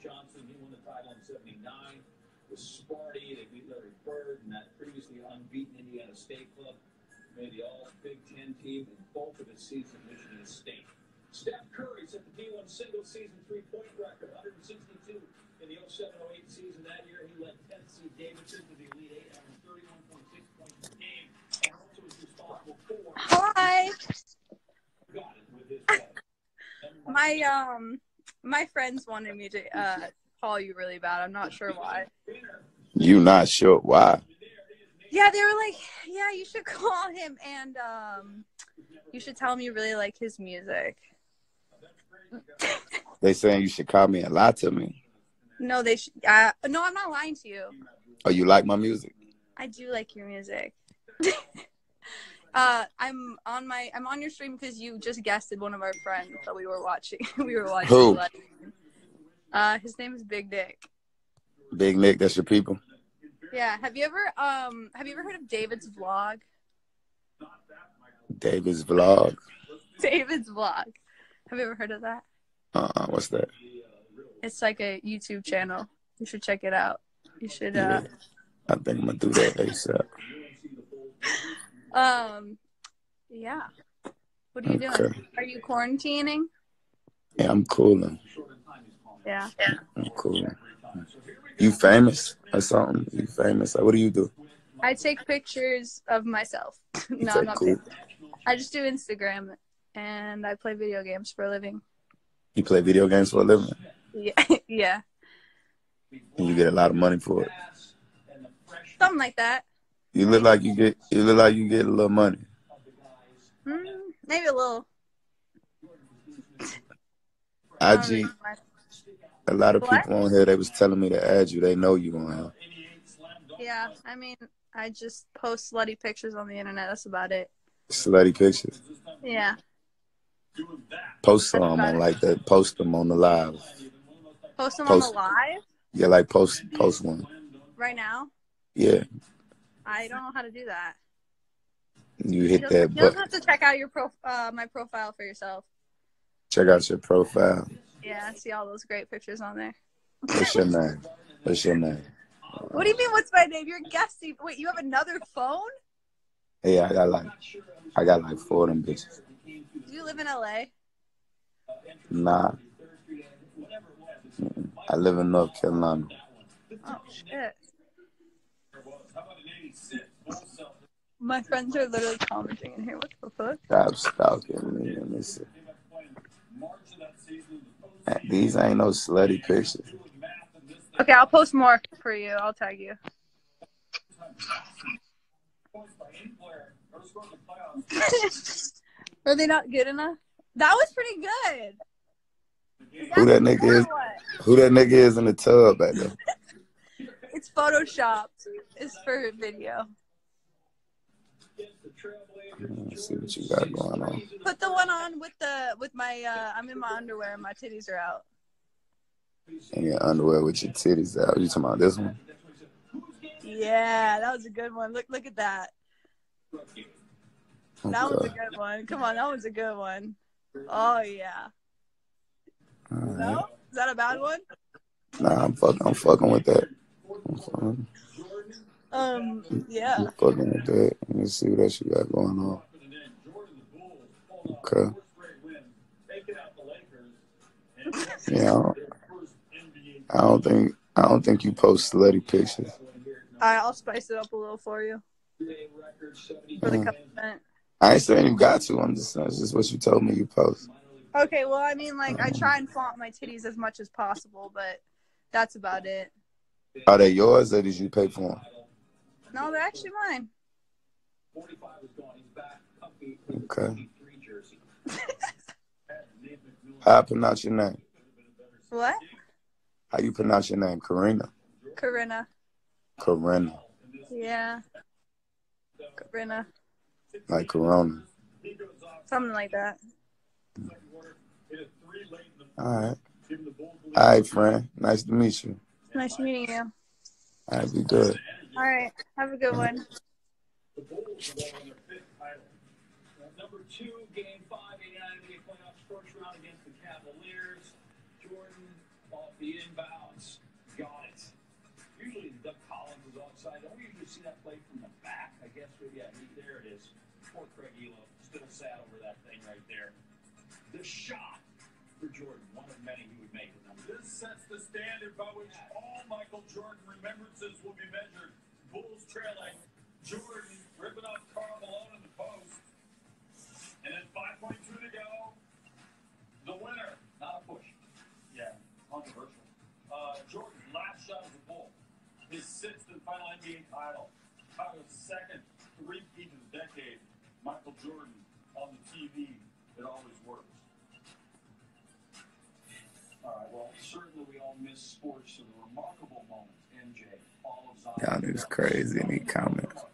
Johnson, he won the title in 79 with Sparty. They beat Larry Bird and that previously unbeaten Indiana State club. Made the All Big Ten team in both of his seasons at Michigan State. Steph Curry set the D1 single season three point record, 162 in the 07 08 season that year. He led Tennessee Davidson to the Elite Eight, averaging 31.6 points per game, and also was responsible for. Hi. Got it with his. My um my friends wanted me to uh call you really bad. I'm not sure why. You not sure why? Yeah, they were like, "Yeah, you should call him and um you should tell him you really like his music." They saying you should call me and lie to me. No, they sh- uh, no, I'm not lying to you. Oh, you like my music? I do like your music. uh, I'm on my I'm on your stream because you just guested one of our friends that we were watching. we were watching. Who? Uh, his name is Big Dick. Big Nick, that's your people. Yeah. Have you ever um Have you ever heard of David's vlog? David's vlog. David's vlog. Have you ever heard of that? Uh, what's that? It's like a YouTube channel. You should check it out. You should Yeah. uh I think I'm gonna do that ASAP. Um yeah. What are you doing? Are you quarantining? Yeah, I'm cooling. Yeah. I'm cooling. You famous or something? You famous? Like, what do you do? I take pictures of myself. No, I'm not cool. famous. I just do Instagram and I play video games for a living. You play video games for a living, Yeah. yeah. and you get a lot of money for it. Something like that. You look like you get. You look like you get a little money. Mm, maybe a little. IG. A lot of What? people on here. They was telling me to add you. They know you on here. Yeah, I mean, I just post slutty pictures on the internet. That's about it. Slutty pictures. Yeah. Post That's some on it. like that. Post them on the live. Post them Post- on the live Yeah, like post post one. right now. Yeah, I don't know how to do that. you hit that you just button. have to check out your pro, uh, my profile for yourself. Check out your profile. Yeah, I see all those great pictures on there. What's your name? What's your name? What do you mean? What's my name? You're guessing. Wait, you have another phone? Hey, I got like, I got like four of them bitches. Do you live in LA? Nah. I live in North Carolina. Oh shit. My friends are literally commenting in here. What the fuck? Stop stalking me. Let me see. These ain't no slutty pictures. Okay, I'll post more for you. I'll tag you. Are they not good enough? That was pretty good. Is Who that nigga is? what? Who that nigga is in the tub back there? It's Photoshop. It's for video. Let's see what you got going on. Put the one on with the with my uh I'm in my underwear and my titties are out. In your underwear with your titties out. You talking about this one? Yeah, that was a good one. Look look at that. That was a good one. Come on, that was a good one. Oh yeah. Right. No? Is that a bad one? Nah, I'm fucking. I'm fucking with that. Um yeah. I'm fucking with that. Let me see what else you got going on. Okay. Yeah. I don't, I don't think. I don't think you post slutty pictures. Alright, I'll spice it up a little for you. For the Mm. I ain't saying you got to. I'm just it's just what you told me you post. Okay, well I mean like I try and flaunt my titties as much as possible, but that's about it. Are they yours or did you pay for them? No, they're actually mine. Okay. How I pronounce your name? What? How you pronounce your name? Karina. Corinna. Karina. Yeah. Corinna. Like Corona. Something like that. All right. All right, friend. Nice to meet you. Nice meeting you. All right, be good. All right. Have a good one. Number two, game five, 89 NBA playoffs, first round against the Cavaliers. Jordan off the inbounds. Got it. Usually Doug Collins is offside. Don't we usually see that play from the back? I guess, but yeah, he, there it is. Poor Craig Ehlo still sat over that thing right there. The shot for Jordan, one of many he would make. This sets the standard by which all Michael Jordan remembrances will be measured. Bulls trailing. Jordan ripping off Karl Malone in the post. And then 5.2 to go. The winner. Not a push. Yeah, controversial. Uh, Jordan, last shot as a Bull. His sixth and final NBA title. Kyle's second three-peat of the decade. Michael Jordan on the TV. It always works. Y'all niggas crazy these comments.